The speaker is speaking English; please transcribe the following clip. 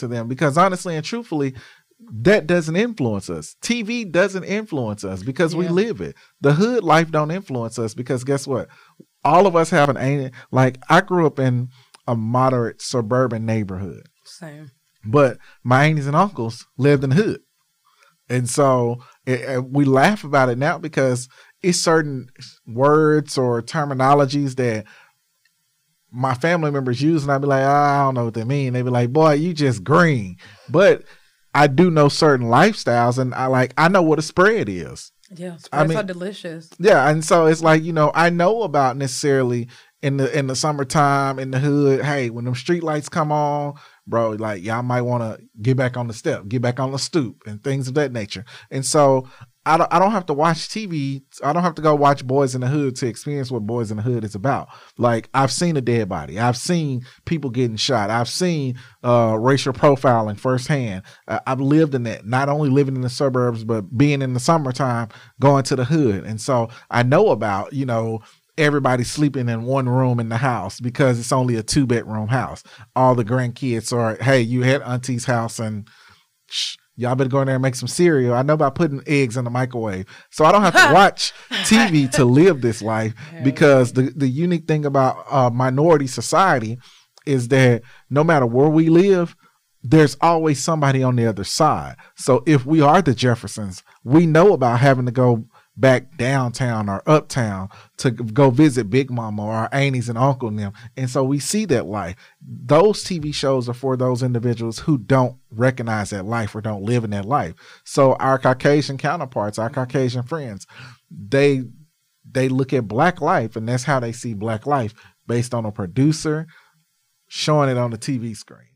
to them because honestly and truthfully, that doesn't influence us. TV doesn't influence us because we live it. The hood life don't influence us because guess what? All of us have an ain't like I grew up in a moderate suburban neighborhood, Same. but my aunties and uncles lived in the hood, and so it, it- we laugh about it now because it's certain words or terminologies that my family members use, and I'd be like, "Ah, I don't know what they mean. They'd be like, boy, you just green. But I do know certain lifestyles, and I like I know what a spread is. Yeah. I Spreads mean- are delicious. Yeah, and so it's like you know I know about necessarily in the in the summertime in the hood. Hey, when them street lights come on, bro, like y'all might want to get back on the step, get back on the stoop, and things of that nature. And so I don't I don't have to watch TV. I don't have to go watch Boyz n the Hood to experience what Boyz n the Hood is about. Like I've seen a dead body, I've seen people getting shot, I've seen uh, racial profiling firsthand. Uh, I've lived in that, not only living in the suburbs, but being in the summertime, going to the hood. And so I know about, you know, everybody sleeping in one room in the house because it's only a two bedroom house. All the grandkids are, hey, you had auntie's house and shh, y'all better go in there and make some cereal. I know about putting eggs in the microwave. So I don't have to watch TV to live this life because the, the unique thing about uh, minority society is that no matter where we live, there's always somebody on the other side. So if we are the Jeffersons, we know about having to go back downtown or uptown to go visit Big Mama or our aunties and uncle and them. And so we see that life. Those TV shows are for those individuals who don't recognize that life or don't live in that life. So our Caucasian counterparts, our Caucasian friends, they they look at black life and that's how they see black life based on a producer showing it on the TV screen.